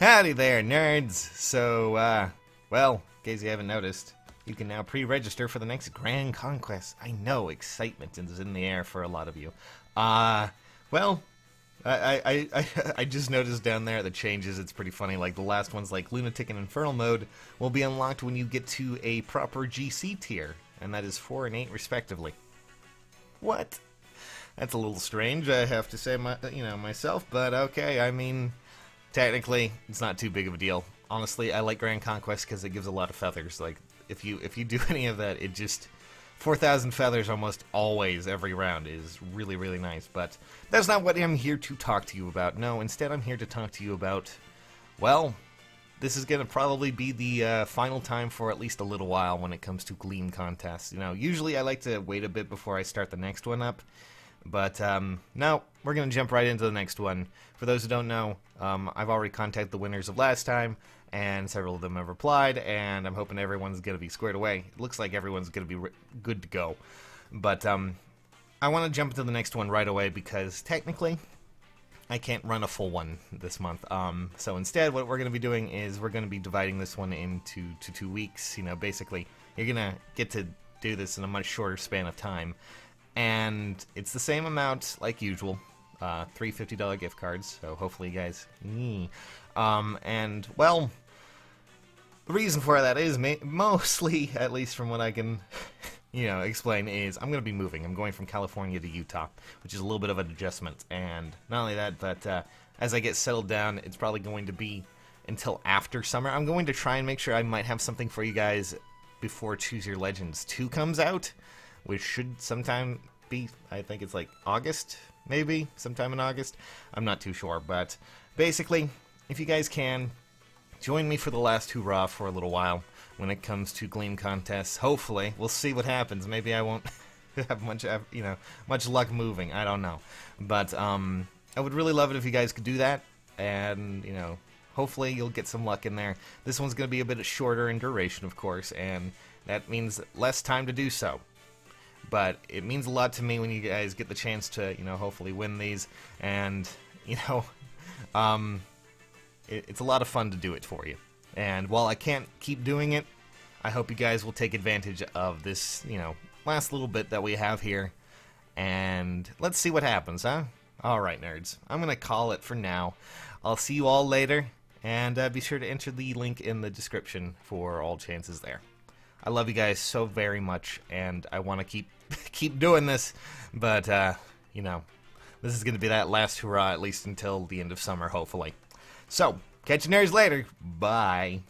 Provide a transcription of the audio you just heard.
Howdy there, nerds! So, uh, well, in case you haven't noticed, you can now pre-register for the next Grand Conquest. I know, excitement is in the air for a lot of you. Uh, well, I, I, I, I just noticed down there the changes. It's pretty funny. Like the last ones, like Lunatic and Infernal mode, will be unlocked when you get to a proper GC tier, and that is 4 and 8 respectively. What? That's a little strange, I have to say, my, you know, myself. But okay, I mean, technically, it's not too big of a deal. Honestly, I like Grand Conquest because it gives a lot of feathers. Like if you if you do any of that, it just 4,000 feathers almost always every round is really really nice. But that's not what I'm here to talk to you about. No, instead I'm here to talk to you about, well, this is going to probably be the uh, final time for at least a little while when it comes to Gleam contests. You know, usually I like to wait a bit before I start the next one up. But um, no, we're going to jump right into the next one. For those who don't know, um, I've already contacted the winners of last time, and several of them have replied, and I'm hoping everyone's going to be squared away. It looks like everyone's going to be good to go. But um, I want to jump into the next one right away because technically, I can't run a full one this month. Um, so instead, what we're going to be doing is we're going to be dividing this one into to two weeks. You know, basically, you're going to get to do this in a much shorter span of time and it's the same amount like usual. Uh, three fifty dollar gift cards. So hopefully, you guys. Um, and well, the reason for that is mostly, at least from what I can, you know, explain, is I'm going to be moving. I'm going from California to Utah, which is a little bit of an adjustment. And not only that, but uh, as I get settled down, it's probably going to be until after summer. I'm going to try and make sure I might have something for you guys before Choose Your Legends 2 comes out which should sometime be, I think it's like August, maybe, sometime in August. I'm not too sure, but basically, if you guys can, join me for the last hurrah for a little while when it comes to Gleam contests. Hopefully, we'll see what happens. Maybe I won't have much, you know, much luck moving. I don't know, but um, I would really love it if you guys could do that, and you know, hopefully you'll get some luck in there. This one's going to be a bit shorter in duration, of course, and that means less time to do so but it means a lot to me when you guys get the chance to, you know, hopefully win these, and you know, um, it, it's a lot of fun to do it for you. And while I can't keep doing it, I hope you guys will take advantage of this, you know, last little bit that we have here, and let's see what happens, huh? All right, nerds. I'm gonna call it for now. I'll see you all later, and uh, be sure to enter the link in the description for all chances there. I love you guys so very much, and I want to keep keep doing this, but uh, you know, this is going to be that last hurrah at least until the end of summer, hopefully. So, catch you nerds later. Bye.